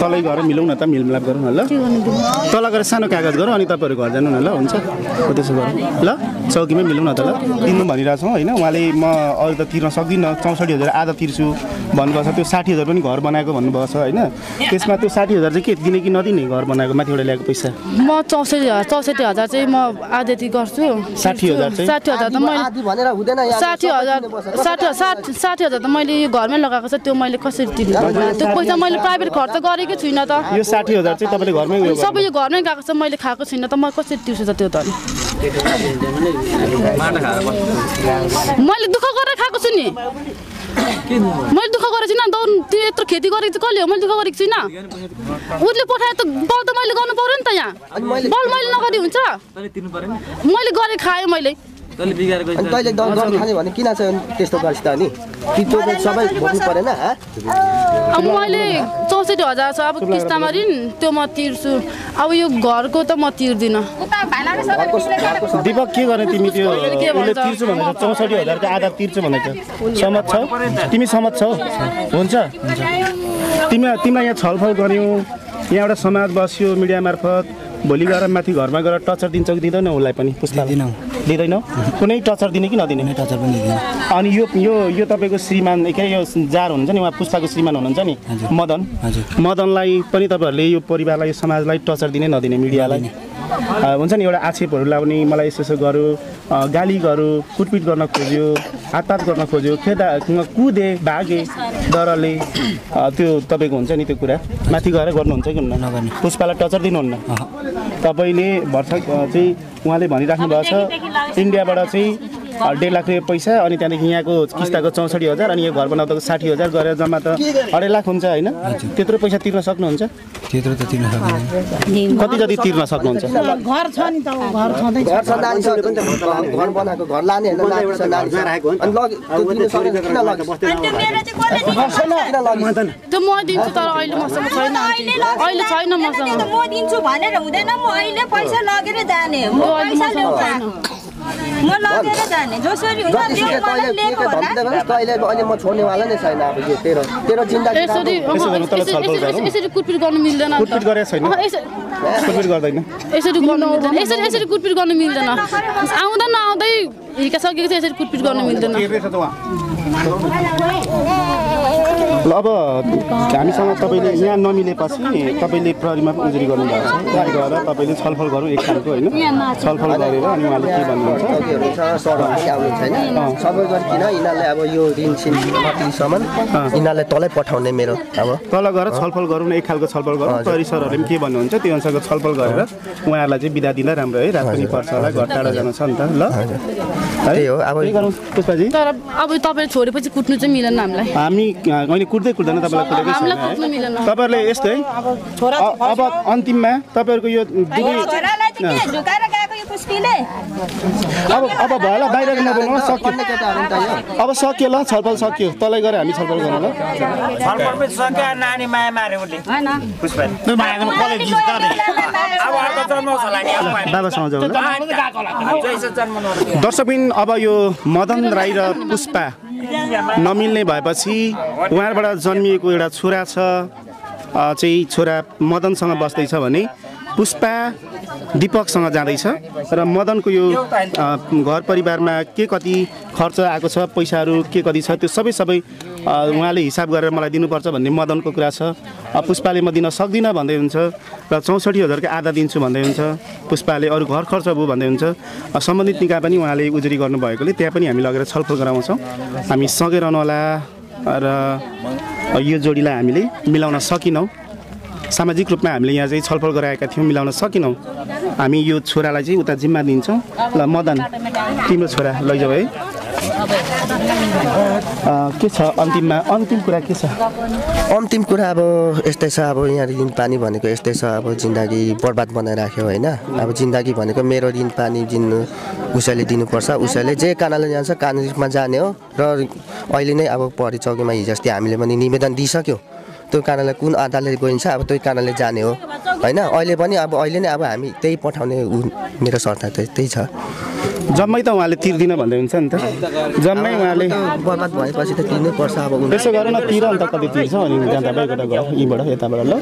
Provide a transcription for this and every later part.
तलै गएर मिलाउँ न त मिलमिलाप गरौँ न ल तल गएर सानो कागज गरौँ अनि तपाईँहरू घर जानु न ल हुन्छ हो त्यसो गरौँ ल चौकीमै मिलाउँ न त ल दिनु भनिरहेको छौँ होइन उहाँले म अरू त तिर्न सक्दिनँ चौसठी हजार आधा तिर्छु भन्नुभएको छ त्यो साठी हजार पनि घर बनाएको भन्नुभएको छ होइन त्यसमा त्यो साठी हजार चाहिँ के दिने कि नदिने घर बनाएको माथिबाट ल्याएको पैसा म चौसठी हजार चौसठी हजार चाहिँ म आधी गर्छु साठी हजार चाहिँ? साठी हजार त मैले आदि भनेर हुँदैन यहाँ साठी हजार साठी साठी साठी हजार त मैले यो घरमै लगाएको छ त्यो मैले कसरी तिर्नु त्यो पैसा मैले प्राइभेट खर्च गरेकै छुइनँ त। यो साठी हजार चाहिँ तपाईँले घरमै उयो गर्नु- सबै यो घरमै गएको छ मैले खाएको छुइनँ त म कसरी तिर्छु त त्यो त? मैले दुःख गरेर खाएको छु नि। मैले दुःख गरेको छुइनँ दौड त्यो यत्रो खेती गरेको चाहिँ कसले हो? मैले दुःख गरेको छुइनँ। उसले पठाए त बल त मैले गर्नु पऱ्यो नि त यहाँ। बल मैले नगरी हुन्छ। मैले गरेँ खाएँ मैले। अनि तैँले दौड गर्नु खाने भने किन चाहिँ त्यस्तो गर्छ त अनि? कि त्यो चाहिँ सबै भोग्नु परेन हा? अब मैले चौसठी हजार छ अब किस्तामा ऋण त्यो म तिर्छु। अब यो घरको त म तिर्दिनँ। दिपक के गर्ने तिमी त्यो? के भन्छ? उसले तिर्छु भनेको चौसठी हजारको आधा तिर्छु भनेको। सहमत छौ? तिमी सहमत छौ? हुन्छ। तिमी तिमीलाई यहाँ छलफल गऱ्यौँ। यहाँ एउटा समाज बस्यो मिडिया मार्फत। भोलि गएर माथि घरमा गएर टचर दिन्छौ कि दिँदैन उसलाई पनि पुस्ता दिँदैनौँ। दिँदैनौ? कुनै टचर दिने कि नदिने? टचर पनि दिँदैन। अनि यो यो यो तपाईँको श्रीमान के अरे यो जार हुनुहुन्छ नि उहाँ पुष्पाको श्रीमान हुनुहुन्छ नि मदन। मदनलाई पनि तपाईँहरूले यो परिवारलाई यो समाजलाई टचर दिने नदिने मिडियालाई? हुन्छ नि एउटा आक्षेपहरू लाउने मलाई यसो यसो गरौँ गाली गरौँ कुटपिट गर्न खोज्यो हातपात गर्न खोज्यो खेदा कुदे भागे डरले त्यो तपाईँको हुन्छ नि त्यो कुरा? माथि गएर गर्नुहुन्छ कि हुन्न? नगर्ने। पुष्पालाई टचर दिनुहुन्न? तपाईँले भर्खर चाहिँ उहाँले भनिराख्नु भएको छ इन्डियाबाट चाहिँ डेढ लाख रुपियाँ पैसा अनि त्यहाँदेखि यहाँको किस्ताको चौसठी हजार अनि यो घर बनाउँदाको साठी हजार गरेर जम्मा त अढाई लाख हुन्छ होइन? त्यत्रो पैसा तिर्न सक्नुहुन्छ? त्यत्रो त तिर्न सक्दैन। कति जति तिर्न सक्नुहुन्छ? घर छ नि त घर घर छ त म दिन्छु तर अहिले मसँग छैन। अहिले छैन मसँग। म दिन्छु भनेर हुँदैन। म अहिले पैसा लगेर जाने म पैसा आएको। म लगेर जाने जसरी हुन्छ तैँले अहिले अहिले म छोड्नेवाला नै छैन अब यो तेरो तेरो जिन्दगी यसरी कुटपिट गर्नु मिल्दैन। कुटपिट गरेको छैन? कुटपिट गर्दैन। यसरी गर्नु मिल्दैन। यसरी यसरी कुटपिट गर्नु मिल्दैन। आउँदा नआउँदै हिर्का सकेको चाहिँ यसरी कुटपिट गर्नु मिल्दैन। ल अब हामीसँग तपाईँले यहाँ नमिलेपछि तपाईँले प्रहरीमा पनि उजुरी गर्नुभएको छ। त्यहाँ गएर तपाईँले छलफल गरौँ एक खालको होइन? छलफल गरेर अनि उहाँले के भन्नुहुन्छ? सरहरू आउनु छैन सबै गरिकन यिनीहरूले अब यो ऋण सिन नतिसम्म यिनीहरूले तलै पठाउने मेरो अब। तल गएर छलफल गरौँ न एक खालको छलफल गरौँ। प्रहरी सरहरूले पनि के भन्नुहुन्छ त्यो अनुसारको छलफल गरेर उहाँहरूलाई चाहिँ बिदा दिँदा राम्रो है रात पनि पर्छ होला घर टाढा जानु छ नि त। ल। है? त्यही हो अब तर अब तपाईँले छोडेपछि कुट्नु चाहिँ मिलेन हामीलाई। हामी कुट्दै कुट्दैन तपाईँलाई कुटेकै छैन तपाईँहरूले यस्तो है अब अन्तिममा तपाईँहरूको यो अब अब भयो ल बाहिर नबोल्नु सक्यो। अब सक्यो। ल छलफल सक्यो। तलै गएर हामी छलफल गरौँ ल। दर्शकबिन अब यो मदन राई र पुष्पा नमिल्ने भएपछि उहाँबाट जन्मिएको एउटा छोरा छ। चाहिँ छोरा मदनसँग बस्दैछ भने पुष्पा दिपकसँग जाँदैछ र मदनको यो घर परिवारमा के कति खर्च आएको छ पैसाहरू के कति छ त्यो सबै सबै उहाँले हिसाब गरेर मलाई दिनुपर्छ भन्ने मदनको कुरा छ। पुष्पाले म दिन सक्दिनँ भन्दै हुन्छ र चौसठी हजारको आधा दिन्छु भन्दै हुन्छ। पुष्पाले अरू घर खर्च भयो भन्दै हुन्छ। सम्बन्धित निकाय पनि उहाँले उजुरी गर्नुभएकोले त्यहाँ पनि हामी लगेर छलफल गराउँछौँ। हामी सँगै रहनुहोला र यो जोडीलाई हामीले मिलाउन सकिनौँ। सामाजिक रूपमा हामीले यहाँ चाहिँ छलफल गराएका थियौँ मिलाउन सकेनौँ। हामी यो छोरालाई चाहिँ उता जिम्मा दिन्छौँ। ल मदन तिम्रो छोरा लैजाऊ है। के छ अन्तिममा? अन्तिम कुरा के छ? अन्तिम कुरा अब यस्तै छ अब यहाँ ऋण पानी भनेको यस्तै छ अब जिन्दगी बर्बाद बनाइराख्यो होइन। अब जिन्दगी भनेको मेरो ऋण पानी दिनु उसैले दिनुपर्छ उसैले जे कानाले जान्छ कानुनमा जाने हो। र अहिले नै अब परि चौकीमा हिजो अस्ति हामीले पनि निवेदन दिइसक्यो। त्यो कारणले कुन आधारले गइन्छ अब त्यही कारणले जाने हो। होइन अहिले पनि अब अहिले नै अब हामी त्यही पठाउने मेरो चाहिँ त्यही छ। जम्मै त उहाँले तिर्दिनँ भन्दै हुन्छ नि त। जम्मै उहाँले बर्बाद भएपछि त तिर्नै पर्छ अब त्यसो गर न तिर अन्त कति तिर्छ अनि त्यहाँ तपाईँबाट गयो यहीँबाट यताबाट ल।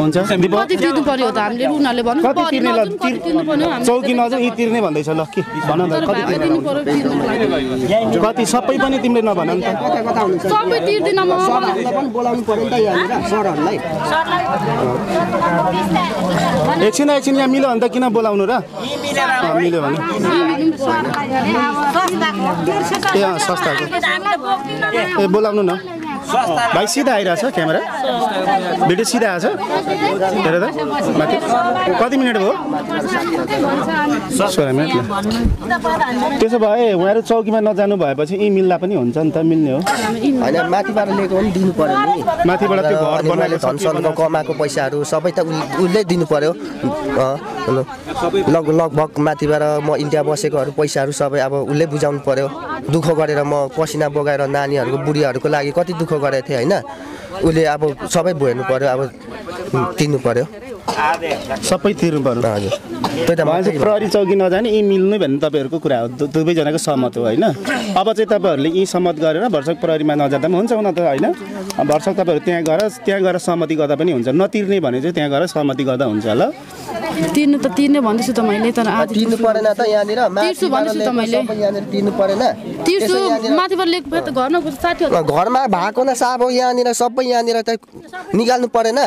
हुन्छ। कति तिर्नु ल चौकी नजाउँ यी तिर्ने भन्दैछ ल के? भन त कति कति सबै पनि तिमीले नभन नि त। सबै तिर्दिनँ म। पनि बोलाउनु पऱ्यो नि त यहाँनिर सरहरूलाई। एकछिन एकछिन यहाँ मिल्यो भने त किन बोलाउनु र? मिल्यो भने। ए अँ, सस्ताको ए बोलाउनु न। भाइ सिधा आइरहेछ क्यामेरा। भिडियो सिधा आएछ। हेर त। माथि कति मिनट भयो? सोह्र मिनट ल। त्यसो भए उहाँहरू चौकीमा नजानु भएपछि यी मिल्दा पनि हुन्छ नि त मिल्ने हो। होइन माथिबाट लिएको पनि दिनु पऱ्यो नि। माथिबाट त्यो घर बनाएको धनसनको कमाएको पैसाहरू सबै त उस- उसले दिनु पऱ्यो लग लगभग माथिबाट म इन्डिया बसेकोहरू पैसाहरू सबै अब उसले बुझाउनु पऱ्यो दुःख गरेर म पसिना बगाएर नानीहरूको बुढीहरूको लागि कति दुःख गरेको थिएँ होइन? उसले अब सबै भोग्नु पऱ्यो अब तिर्नु पऱ्यो सबै तिर्नु पर्यो। हजुर। त्यही त प्रहरी चौकी नजाने यी मिल्नु भन्ने तपाईँहरूको कुरा हो। दुवैजनाको सहमत हो होइन? अब चाहिँ तपाईँहरूले यी सहमत गरेर भर्सक प्रहरीमा नजाँदा पनि हुन्छ हुन त होइन? भर्सक तपाईँहरू त्यहाँ गएर त्यहाँ गएर सहमति गर्दा पनि हुन्छ। नतिर्ने भने चाहिँ त्यहाँ गएर सहमति गर्दा हुन्छ ल। तिर्नु त तिर्ने भन्दैछु त मैले तर आज तिर्नु परेन त यहाँनिर। तिर्छु भन्दैछु त मैले। यहाँनिर तिर्नु परेन। तिर्छु माथिबाट लेख त घरमा हजार घरमा भएको न साब हो यहाँनिर सबै यहाँनिर त निकाल्नु परेन।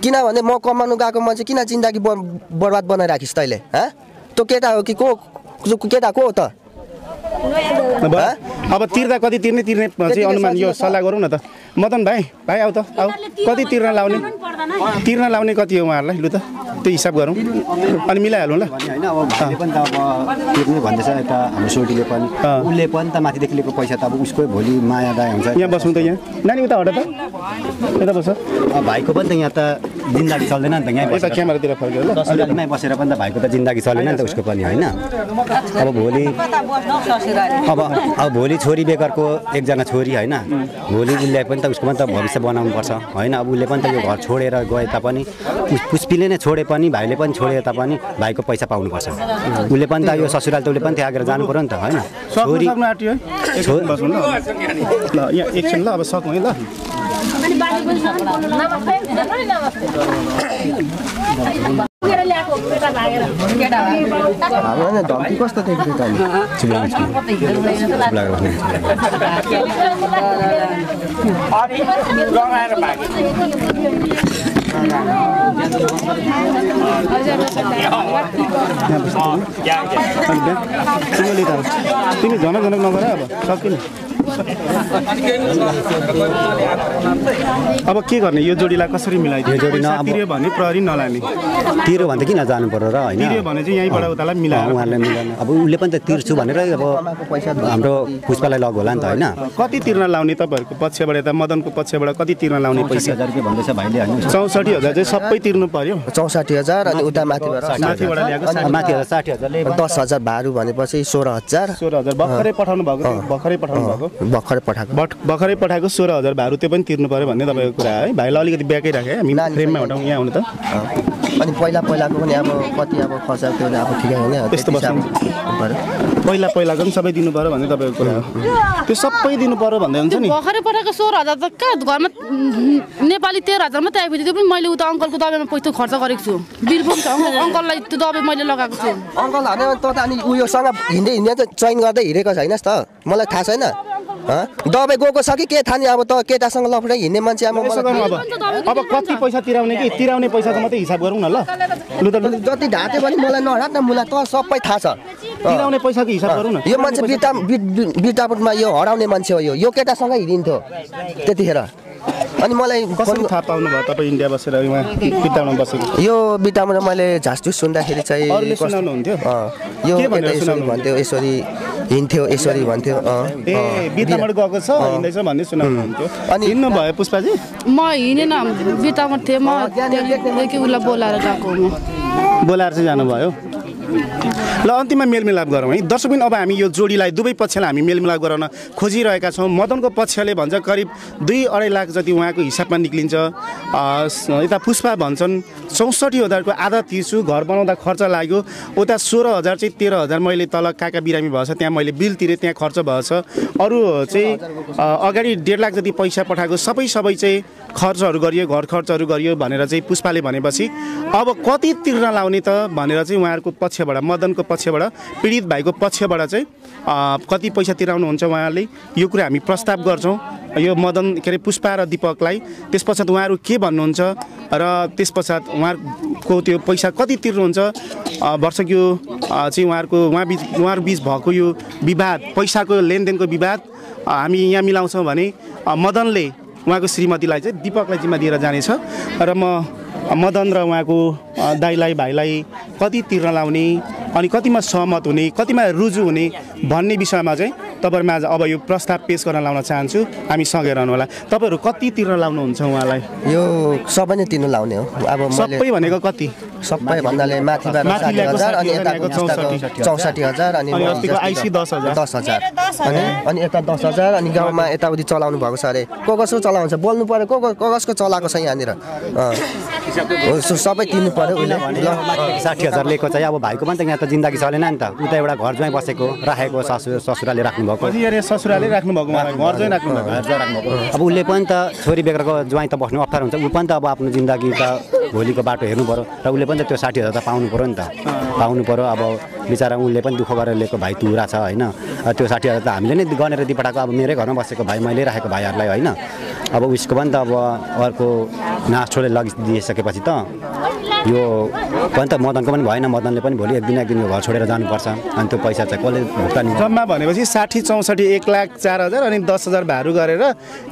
किनभने म कमाउनु गएको मान्छे किन जिन्दगी बर- बर्बाद बनाइराखिस् तैँले हँ? तँ केटा हो कि को केटा को हो त? अब तिर्दा कति तिर्ने तिर्ने चाहिँ अनुमान यो सल्लाह गरौँ न त। मदन भाइ भाइ आऊ त आऊ। कति तिर्न लाउने? तिर्न लाउने कति हो उहाँहरूलाई? लु त त्यो हिसाब गरौँ। अनि मिलाइहालौँ ल। होइन अब पनि त अब तिर्ने भन्दैछ यता हाम्रो सोटीले पनि। उसले पनि त माथिदेखि लिएको पैसा त अब उसकै भोलि माया दाय हुन्छ। यहाँ बस्नु त यहाँ। नानी उता हट त। यता बस अब भाइको पनि त यहाँ त जिन्दगी चल्दैन नि त यहाँ बसेर। क्यामेरातिर ससुरालीमै बसेर पनि त भाइको त जिन्दगी चलेन नि त उसको पनि होइन? अब भोलि अब अब भोलि छोरी बेगरको एकजना छोरी होइन? भोलि उसले पनि त उसको पनि त भविष्य बनाउनु पर्छ होइन? अब उसले पनि त यो घर छोडेर गए तापनि पुष्पीले नै छोडे पनि भाइले पनि छोडे तापनि भाइको पैसा पाउनुपर्छ उसले पनि त यो ससुराली त उसले पनि त्यागेर जानु पऱ्यो नि त होइन? छोरी ल। एकछिन अब सकौँ है ल। धम्की कस्तो त तिमी झनक झनक नगर अब सक्यो नि अब के गर्ने? यो जोडीलाई कसरी मिलाइदियो जोडी न पैसा अब- तिर्यो भने प्रहरी नलाने। तिर्यो भने त किन जानु पर्यो र होइन? तिर्यो भने चाहिँ यहीँबाट उतालाई मिलाएर। उहाँहरूले मिलाउनु अब उसले पनि त तिर्छु भनेर अब हाम्रो पुष्पालाई लग होला नि त होइन? कति तिर्न लाउने तपाईँहरूको पक्षबाट यता मदनको पक्षबाट कति तिर्न लाउने पैसा? हजार रुपियाँ भन्दैछ भाइले होइन चौसठी हजार चाहिँ सबै तिर्नु पर्यो। चौसाठी हजार अनि उता माथिबाट माथिबाट ल्याएको साठी माथि हजार साठी हजारले दस हजार भारू भनेपछि सोह्र हजार। सोह्र हजार भर्खरै पठाउनु भएको थियो, भर्खरै पठाउनु भएको। भर्खरै पठाएको। बट भर्खरै पठाएको सोह्र हजार भारू त्यो पनि तिर्नु पऱ्यो भन्ने तपाईँको कुरा है। भाइलाई अलिकति ब्याकै राखेँ हामी नानी फ्रेममा हटाउँ यहाँ आउनु त। अनि पहिला पहिलाको पनि अब कति अब खर्च त्यो अब ठिकै हो नि अब त्यस्तो बस्नु। पऱ्यो। पहिला पहिलाको पनि सबै दिनु पऱ्यो भन्ने तपाईँको कुरा हो। त्यो सबै दिनु पऱ्यो भन्दै हुन्छ नि। भर्खरै पठाएको सोह्र हजार त कहाँ घरमा नेपाली तेह्र हजार मात्रै आइपुग्यो त्यो पनि मैले उता अङ्कलको दबाईमा पैसा खर्च गरेको छु। बिल पनि छ। अङ्कल अङ्कललाई त्यो दबाई मैले लगाएको छु। अङ्कल होइन त अनि उयोसँग हिँड्दै हिँड्दै त चयन गर्दै हिँडेको छैनस् त। मलाई थाहा छैन? दबाई गएको छ कि के थाहा नि अब त केटासँग लफडै हिँड्ने मान्छे अब मलाई अब कति पैसा तिराउने कि तिराउने पैसाको मात्रै हिसाब गरौँ न ल लु त। जति ढाँट्यो भने मलाई नढाँट न मुला त सबै थाहा छ तिराउने पैसाको हिसाब गरौँ न यो मान्छे बिटा बिट- बिटापुटमा यो हराउने मान्छे हो यो यो केटासँग हिँडिन्थ्यो त्यतिखेर अनि मलाई कसरी थाहा पाउनु भयो तपाईँ इन्डिया बसेर उहाँ बिताउन बसेको? यो बिटामा मैले झासझुस सुन्दाखेरि चाहिँ यो यसरी? भन्थ्यो यसरी हिँड्थ्यो यसरी भन्थ्यो बिताबाट गएको छ हिँड्दैछ भन्ने सुनाउनुहुन्थ्यो। अनि- हिँड्नु भयो पुष्पाजी? म हिँडेन बिटामा थिएँ म उसलाई बोलाएर गएको म। बोलाएर चाहिँ जानुभयो? ल अन्तिममा मेलमिलाप गरौँ है। दर्शकबिन अब हामी यो जोडीलाई दुवै पक्षलाई हामी मेलमिलाप गराउन खोजिरहेका छौँ। मदनको पक्षले भन्छ करिब दुई अढाई लाख जति उहाँको हिसाबमा निक्लिन्छ। यता पुष्पा भन्छन् चौसठी हजारको आधा तिर्छु घर बनाउँदा खर्च लाग्यो। उता सोह्र हजार चाहिँ तेह्र हजार मैले तल काका बिरामी भएछ त्यहाँ मैले बिल तिरेँ त्यहाँ खर्च भएछ। अरू चाहिँ अगाडि डेढ लाख जति पैसा पठाएको सबै सबै चाहिँ खर्चहरू गरियो घर खर्चहरू गरियो भनेर चाहिँ पुष्पाले भनेपछि अब कति तिर्न लाउने त भनेर चाहिँ उहाँहरूको पक्षबाट मदनको पक्षबाट पीडित भाइको पक्षबाट चाहिँ कति पैसा तिराउनुहुन्छ उहाँले यो कुरा हामी प्रस्ताव गर्छौँ। यो मदन के अरे पुष्पा र दिपकलाई त्यस पश्चात उहाँहरू के भन्नुहुन्छ र त्यस पश्चात उहाँको त्यो पैसा कति तिर्नुहुन्छ? अ, वर्षक यो चाहिँ उहाँहरूको उहाँ बिच उहाँहरू बिच भएको यो विवाद पैसाको लेनदेनको विवाद हामी यहाँ मिलाउँछौँ भने मदनले उहाँको श्रीमतीलाई चाहिँ दिपकलाई जिम्मा दिएर जानेछ र म मदन र उहाँको अ, दाइलाई भाइलाई कति तिर्न लाउने अनि कतिमा सहमत हुने कतिमा रुजु हुने भन्ने विषयमा चाहिँ तपाईँहरूमा आज अब यो प्रस्ताव पेस गर्न लाउन चाहन्छु। हामी सँगै रहनु होला। तपाईँहरू कति तिर्न लाउनुहुन्छ उहाँलाई? यो सबै नै तिर्नु लाउने हो। अब सबै भनेको कति? सबै भन्नाले माथिबाट साठी हजार अनि 60 यताको चौसठी। हजार अनि दस हजार। अनि अनि यता दस हजार अनि गाउँमा यताउति चलाउनु भएको छ अरे। को कसको चलाउँछ? बोल्नु पऱ्यो को को- को कसको चलाएको छ यहाँनिर? सबै तिर्नु पऱ्यो उसले। ल। साठी हजार लिएको चाहिँ अब भाइको पनि त यहाँ त जिन्दगी चलेन नि त। उता एउटा घर ज्वाइँ बसेको राखेको ससु ससुराले राख्नुभएको। ससुराले राख्नुभएको। अब उसले पनि त छोरी बेगरको ज्वाइँ त बस्नु अप्ठ्यारो हुन्छ। ऊ पनि त अब आफ्नो जिन्दगी त भोलिको बाटो हेर्नु पऱ्यो र उसले पनि त त्यो साठी हजार त पाउनु पऱ्यो नि त। पाउनु पऱ्यो अब बिचरा उसले पनि दुःख गरेर लिएको भाइ तुरा छ होइन? त्यो साठी हजार त हामीले नै गनेर दिइपठाएको अब मेरै घरमा बसेको भाइ मैले राखेको भाइहरूलाई होइन? अब उसको पनि त अब अर्को नास्टोले लगिदिइसकेपछि त यो पनि त मदनको पनि भएन। मदनले पनि भोलि एक दिन एक दिन यो घर छोडेर जानुपर्छ। अनि त्यो पैसा चाहिँ कसले भुक्तानी जम्मा भनेपछि साठी चौसठी एक लाख चार हजार अनि दस हजार भारू गरेर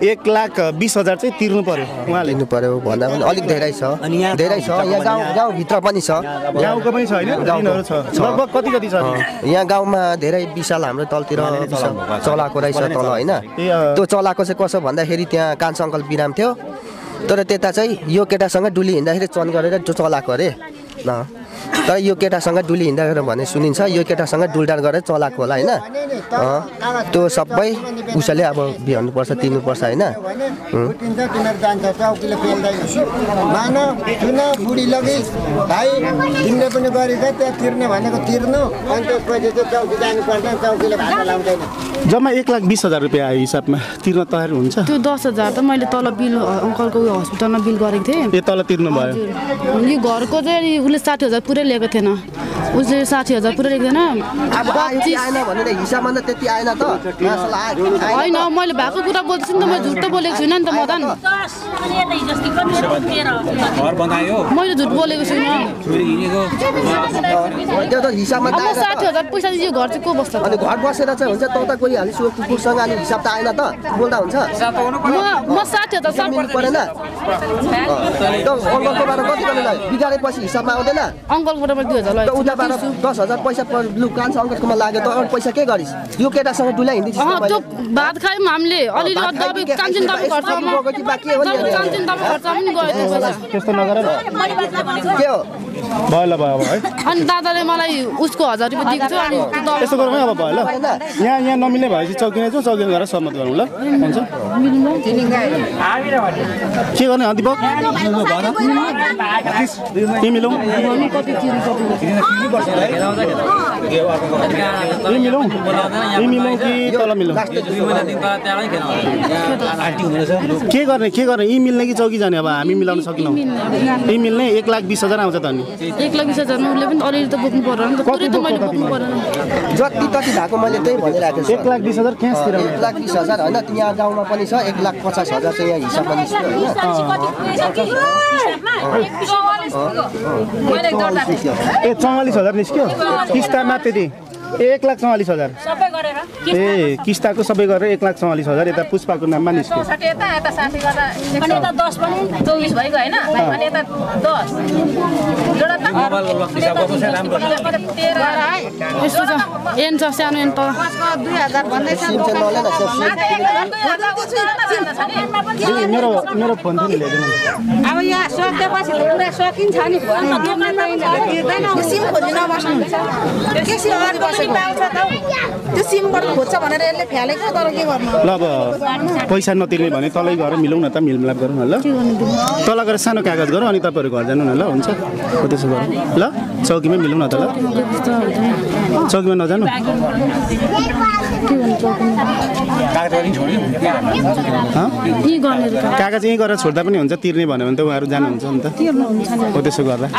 एक लाख बिस हजार चाहिँ तिर्नु पर्यो उहाँले। लिनु पऱ्यो भन्दा पनि अलिक धेरै छ। अनि यहाँ धेरै छ। यहाँ गाउँ गाउँभित्र पनि छ। गाउँको पनि छ। लगभग कति कति छ यहाँ गाउँमा धेरै विशाल हाम्रो तलतिर चलाएको रहेछ तल होइन। त्यो चलाएको चाहिँ कसो भन्दाखेरि त्यहाँ कान्छा अङ्कल बिराम थियो। तर त्यता चाहिँ यो केटासँग डुली हिँड्दाखेरि चन गरेर जो चलाएको अरे। तर यो केटासँग डुली हिँड्दाखेरि भने सुनिन्छ यो केटासँग डुलडाल गरेर चलाएको होला होइन? अँ, त्यो सबै उसैले अब बिहाउनुपर्छ तिर्नुपर्छ होइन? उम्. उठिन्छ तिनीहरू जान्छ चौकीले पेल्दैन मान किन बुढी लगी भाइ तिमीले पनि गरेछ त्यहाँ तिर्ने भनेको तिर्नु अनि त्यसपछि चाहिँ चौकी जानु पर्दैन चौकीले भाडा लाउँदैन जम्मा एक लाख बिस हजार रुपियाँ आयो हिसाबमा तिर्न तयार हुन्छ? त्यो दस हजार त मैले तल बिल अङ्कलको हस्पिटलमा बिल गरेको थिएँ। ए तल तिर्नु भयो यो घरको चाहिँ उसले साठी हजार पुरै लिएको थिएन। उसले साठी हजार पुरै लिएको थिएन त त होइन मैले भएको कुरा बोल्छु नि त मैले झुट त बोलेको छुइनँ नि त मदन घर बनायो। मैले झुट बोलेको छुइनँ। त त म साठी त। हजार पैसा दियो घर चाहिँ को बस्छ अनि घर बसेर चाहिँ हुन्छ तँ त कोही हालिस कुकुरसँग अनि हिसाब त आएन त। बोल्दा हुन्छ। म म साठी हजार मिल्नु परेन। त बिगारेपछि हिसाबमा आउँदैन। अङ्कलबाट मैले दुई हजार उताबाट दस हजार पैसा पर लु कान्छ अङ्कलकोमा लाग्यो त अरू पैसा के गरिस्? यो केटासँग डुला त्यो भात खायौँ हामीले। अलिअलि दबाई कि कान्छिन? दबाई खर्चमा हो नि अनि? कान्छिन दबाई खर्चमा पनि गयो त्यो पैसा। त्यस्तो नगर न। के हो? भयो ल भयो अब है। अनि दादाले मलाई उसको हजार रुपियाँ दिएको थियो अनि यस्तो गरौँ है अब भयो ल। यहाँ यहाँ नमिल्ने भएपछि चौकिने जाउँ चौकिने गरेर सहमत गरौँ ल। हुन्छ। के गर्ने अँ, दिपक मिलौँ यही मिलौँ यही मिलौँ कि तल मिलौँ के गर्ने के गर्ने यहीँ मिल्ने कि चौकी जाने अब हामी मिलाउन सकेनौँ यहीँ मिल्ने एक लाख बिस हजार आउँछ त अनि एक लाख बिस हजारमा उसले पनि अलिअलि त बोक्नु पर्यो नि त। पुरै त मैले बोक्नु परेन जति तति भएको मैले त्यही भनिरहेको छु एक लाख बिस हजार क्यास अँ, एक लाख बिस हजार होइन यहाँ गाउँमा पनि छ एक लाख पचास हजार चाहिँ यहाँ हिसाबमा निस्क्यो होइन ए चौवालिस हजार निस्क्यो किस्तामा त्यति एक लाख चौवालिस हजार। सबै गरेर? ए किस्ताको सबै गरेर एक लाख चौवालिस हजार यता पुष्पाको नाममा निस्क्यो। एन छ सानो एन त। दुई हजार भन्दैछ। दिदी, मेरो मेरो फोन पनि ल्याइदिनु अब यहाँ सकेपछि त पुरा सकिन्छ नि त्यो सिमबाट खोज्छ भनेर यसले फ्यालेको तर के गर्नु ल अब पैसा नतिर्ने भने तलै गएर मिलौँ न त मिलमिलाप गरौँ न ल तल गएर सानो कागज गरौँ अनि तपाईँहरू घर जानु न ल हुन्छ हो त्यसो गरौँ ल चौकीमै मिलौँ न त ल चौकीमा नजानु कागज? यहीँ गरेर छोड्दा पनि हुन्छ तिर्ने भन्यो भने त उहाँहरू जानुहुन्छ नि त। हो त्यसो गर्दा। है।